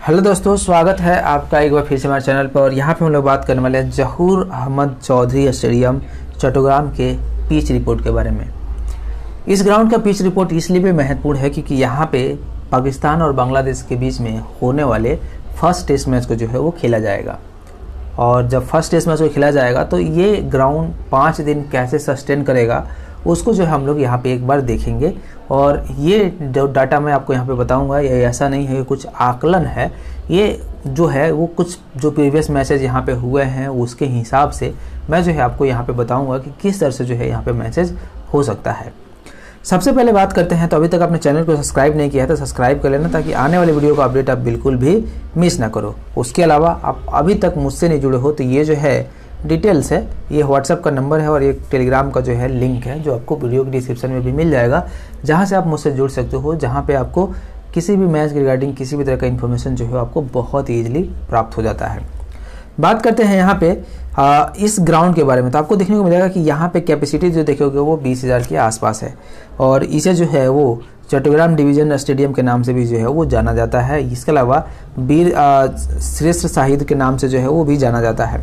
Hello दोस्तों, स्वागत है आपका एक बार फिर से हमारे चैनल पर और यहाँ पे हम लोग बात करने वाले हैं जहूर अहमद चौधरी स्टेडियम, चट्टग्राम के पिच रिपोर्ट के बारे में। इस ग्राउंड का पिच रिपोर्ट इसलिए भी महत्वपूर्ण है क्योंकि यहाँ पे पाकिस्तान और बांग्लादेश के बीच में होने वाले फ़र्स्ट टेस्ट मैच को जो है वो खेला जाएगा। और जब फ़र्स्ट टेस्ट मैच को खेला जाएगा तो ये ग्राउंड पाँच दिन कैसे सस्टेन करेगा उसको जो है हम लोग यहाँ पे एक बार देखेंगे। और ये जो डाटा मैं आपको यहाँ पे बताऊँगा, ये ऐसा नहीं है कुछ आकलन है। ये जो है, वो कुछ जो प्रीवियस मैसेज यहाँ पे हुए हैं, उसके हिसाब से मैं जो है आपको यहाँ पे बताऊँगा कि किस तरह से जो है यहाँ पे मैसेज हो सकता है। सबसे पहले बात करते हैं तो अभी तक आपने चैनल को सब्सक्राइब नहीं किया है तो सब्सक्राइब कर लेना ताकि आने वाले वीडियो का अपडेट आप बिल्कुल भी मिस ना करो। उसके अलावा आप अभी तक मुझसे नहीं जुड़े हो तो ये जो है डिटेल्स है ये व्हाट्सअप का नंबर है और ये टेलीग्राम का जो है लिंक है जो आपको वीडियो के डिस्क्रिप्शन में भी मिल जाएगा जहाँ से आप मुझसे जुड़ सकते हो जहाँ पे आपको किसी भी मैच के रिगार्डिंग किसी भी तरह का इन्फॉर्मेशन जो है आपको बहुत ईजिली प्राप्त हो जाता है। बात करते हैं यहाँ पे आ, इस ग्राउंड के बारे में। तो आपको देखने को मिलेगा कि यहाँ पे कैपेसिटी जो देखोगे वो बीस हज़ार के आसपास है और इसे जो है वो चट्टग्राम डिवीज़न स्टेडियम के नाम से भी जो है वो जाना जाता है। इसके अलावा वीर श्रेष्ठ शाहिद के नाम से जो है वो भी जाना जाता है।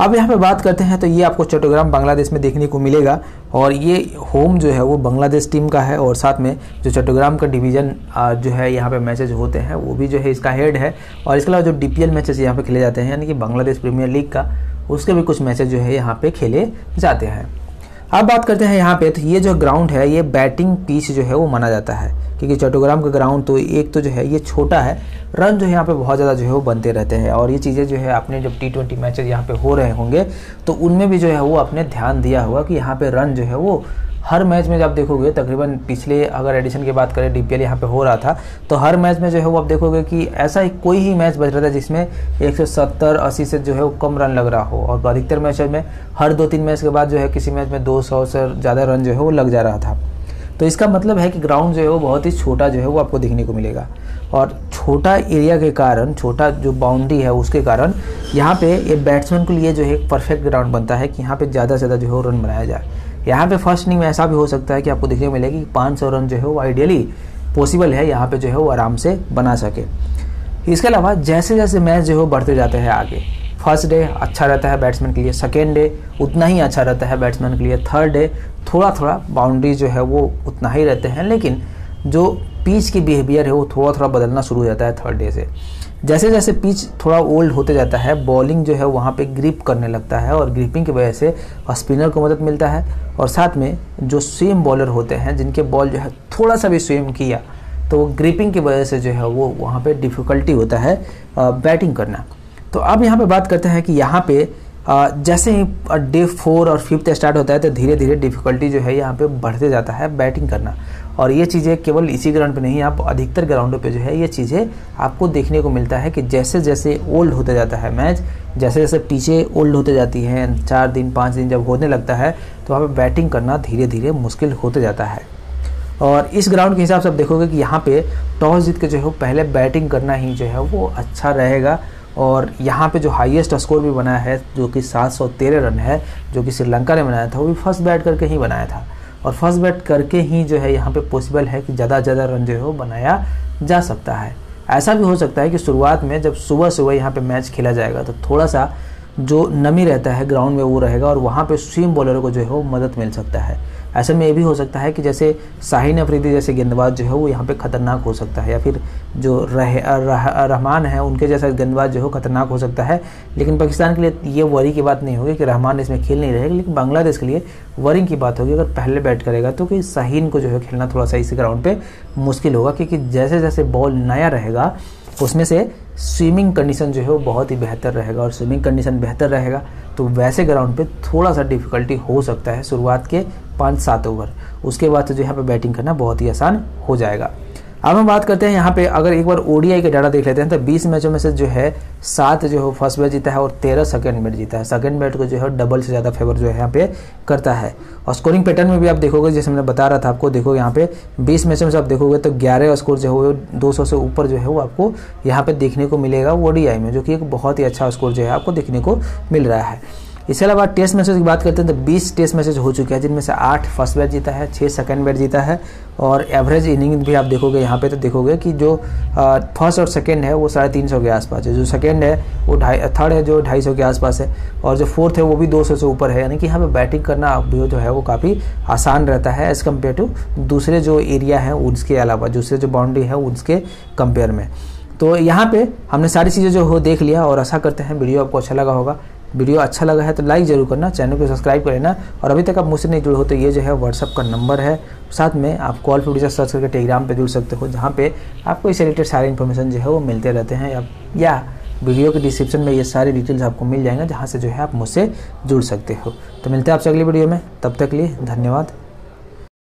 अब यहाँ पे बात करते हैं तो ये आपको चट्टोग्राम बांग्लादेश में देखने को मिलेगा। और ये होम जो है, वो बांग्लादेश टीम का है और साथ में जो चट्टोग्राम का डिवीज़न जो है यहाँ पे मैचेज होते हैं, वो भी जो है इसका हेड है। और इसके अलावा जो डी पी मैचेस यहाँ पे खेले जाते हैं, यानी कि बांग्लादेश प्रीमियर लीग का, उसके भी कुछ मैचेज जो है यहाँ पर खेले जाते हैं। अब बात करते हैं यहाँ पे तो ये जो ग्राउंड है, ये बैटिंग पिच जो है, वो माना जाता है। क्योंकि चट्टोग्राम का ग्राउंड तो एक तो जो है ये छोटा है रन जो है यहाँ पे बहुत ज़्यादा जो है वो बनते रहते हैं और ये चीज़ें जो है आपने जब टी ट्वेंटी मैचेज यहाँ पे हो रहे होंगे तो उनमें भी जो है वो आपने ध्यान दिया होगा कि यहाँ पे रन जो है वो हर मैच में जब आप देखोगे तकरीबन पिछले अगर एडिशन की बात करें डीपीएल यहाँ पे हो रहा था तो हर मैच में जो है वो आप देखोगे कि ऐसा ही कोई ही मैच बच रहा था जिसमें 170 80 से जो है वो कम रन लग रहा हो और अधिकतर मैच में हर दो तीन मैच के बाद जो है किसी मैच में 200 से ज़्यादा रन जो है वो लग जा रहा था तो इसका मतलब है कि ग्राउंड जो है वो बहुत ही छोटा जो है वो आपको देखने को मिलेगा। और छोटा एरिया के कारण, छोटा जो बाउंड्री है उसके कारण, यहाँ पे ये बैट्समैन के लिए जो है परफेक्ट ग्राउंड बनता है कि यहाँ पे ज़्यादा से ज़्यादा जो है रन बनाया जाए। यहाँ पे फ़र्स्ट इनिंग में ऐसा भी हो सकता है कि आपको देखने को मिलेगा कि पाँच सौ रन जो है वो आइडियली पॉसिबल है, यहाँ पर जो है वो आराम से बना सके। इसके अलावा जैसे जैसे मैच जो है बढ़ते जाते हैं आगे फ़र्स्ट डे अच्छा रहता है बैट्समैन के लिए। सेकेंड डे उतना ही अच्छा रहता है बैट्समैन के लिए। थर्ड डे थोड़ा थोड़ा बाउंड्री जो है वो उतना ही रहते हैं, लेकिन जो पिच की बिहेवियर है वो थोड़ा थोड़ा बदलना शुरू हो जाता है थर्ड डे से। जैसे जैसे पिच थोड़ा ओल्ड होते जाता है, बॉलिंग जो है वहाँ पे ग्रिप करने लगता है और ग्रिपिंग की वजह से स्पिनर को मदद मिलता है और साथ में जो स्विम बॉलर होते हैं, जिनके बॉल जो है थोड़ा सा भी स्विम किया तो ग्रिपिंग की वजह से जो है वो वहाँ पे डिफ़िकल्टी होता है बैटिंग करना। तो अब यहाँ पे बात करते हैं कि यहाँ पे जैसे ही डे फोर और फिफ्थ स्टार्ट होता है तो धीरे धीरे डिफ़िकल्टी जो है यहाँ पे बढ़ते जाता है बैटिंग करना। और ये चीज़ें केवल इसी ग्राउंड पे नहीं, आप अधिकतर ग्राउंडों पे जो है ये चीज़ें आपको देखने को मिलता है कि जैसे जैसे ओल्ड होते जाता है मैच जैसे जैसे पीछे ओल्ड होते जाती हैं, चार दिन, पाँच दिन जब होने लगता है तो वहाँ पर बैटिंग करना धीरे धीरे मुश्किल होते जाता है। और इस ग्राउंड के हिसाब से आप देखोगे कि यहाँ पे टॉस जीत के जो है पहले बैटिंग करना ही जो है वो अच्छा रहेगा। और यहाँ पे जो हाईएस्ट स्कोर भी बनाया है, जो कि 713 रन है, जो कि श्रीलंका ने बनाया था, वो भी फ़र्स्ट बैट करके ही बनाया था। और फ़र्स्ट बैट करके ही जो है यहाँ पे पॉसिबल है कि ज़्यादा ज़्यादा रन जो है वो बनाया जा सकता है। ऐसा भी हो सकता है कि शुरुआत में जब सुबह सुबह यहाँ पे मैच खेला जाएगा तो थोड़ा सा जो नमी रहता है ग्राउंड में वो रहेगा और वहाँ पे स्विम बॉलरों को जो है वो मदद मिल सकता है। ऐसे में ये भी हो सकता है कि जैसे शाहीन अफरीदी जैसे गेंदबाज जो है वो यहाँ पे खतरनाक हो सकता है या फिर जो रह, रह, रहमान है उनके जैसा गेंदबाज जो है खतरनाक हो सकता है। लेकिन पाकिस्तान के लिए ये वरी की बात नहीं होगी कि रहमान इसमें खेल नहीं रहेगा लेकिन बांग्लादेश के लिए वरिंग की बात होगी। अगर पहले बैट करेगा तो कि शाहीन को जो है खेलना थोड़ा सा इसी ग्राउंड पर मुश्किल होगा क्योंकि जैसे जैसे बॉल नया रहेगा उसमें से स्विमिंग कंडीशन जो है वो बहुत ही बेहतर रहेगा और स्विमिंग कंडीशन बेहतर रहेगा। तो वैसे ग्राउंड पे थोड़ा सा डिफिकल्टी हो सकता है शुरुआत के पाँच सात ओवर उसके बाद से जो यहाँ पे बैटिंग करना बहुत ही आसान हो जाएगा। अब हम बात करते हैं यहाँ पे, अगर एक बार ओडीआई का डाटा देख लेते हैं तो 20 मैचों में से जो है, सात जो है फ़र्स्ट बैट जीता है और तेरह सेकंड बैट जीता है। सेकंड बैट को जो है डबल से ज़्यादा फेवर जो है यहाँ पे करता है। और स्कोरिंग पैटर्न में भी आप देखोगे, जैसे मैंने बता रहा था आपको, देखो यहाँ पे 20 मैचों में से आप देखोगे तो ग्यारह स्कोर जो है दो से ऊपर जो है वो आपको यहाँ पे देखने को मिलेगा ओडीआई में, जो कि एक बहुत ही अच्छा स्कोर जो है आपको देखने को मिल रहा है। इसके अलावा टेस्ट मैचेज की बात करते हैं तो 20 टेस्ट मैचेज हो चुके हैं, जिनमें से आठ फ़र्स्ट बैच जीता है छः सेकंड बैच जीता है और एवरेज इनिंग भी आप देखोगे, यहाँ पे तो देखोगे कि जो फ़र्स्ट और सेकंड है वो साढ़े तीन सौ के आसपास है, जो सेकंड है वो ढाई, थर्ड है जो ढाई सौ के आसपास है और जो फोर्थ है वो भी दो सौ से ऊपर है, यानी कि यहाँ पे बैटिंग करना जो है वो काफ़ी आसान रहता है एज़ कंपेयर टू दूसरे जो एरिया हैं उसके अलावा, दूसरे जो बाउंड्री है उसके कंपेयर में। तो यहाँ पे हमने सारी चीज़ें जो हो देख लिया और आशा करते हैं वीडियो आपको अच्छा लगा होगा। वीडियो अच्छा लगा है तो लाइक ज़रूर करना, चैनल को सब्सक्राइब कर लेना। और अभी तक आप मुझसे नहीं जुड़े हो तो ये जो है व्हाट्सअप का नंबर है। साथ में आप कॉल पर सर्च करके टेलीग्राम पर जुड़ सकते हो, जहाँ पे आपको इससे रिलेटेड सारे इन्फॉर्मेशन जो है वो मिलते रहते हैं। या वीडियो के डिस्क्रिप्शन में ये सारे डिटेल्स आपको मिल जाएँगे, जहाँ से जो है आप मुझसे जुड़ सकते हो। तो मिलते हैं आपसे अगली वीडियो में। तब तक लिए धन्यवाद।